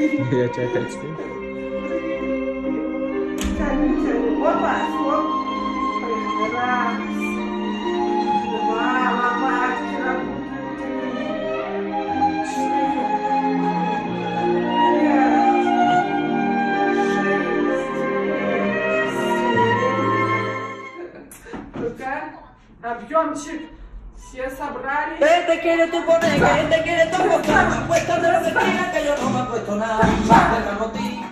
Я чекаю. Тягни, тягни. Опа, стоп. Раз. Два. Лопатки работают. Четыре. Пять. Шесть. Семь. Ну-ка. Объемчик. Все собрали. ¿Qué te quieres tú poner? ¿Qué Te apuesto nada. Déjame a ti.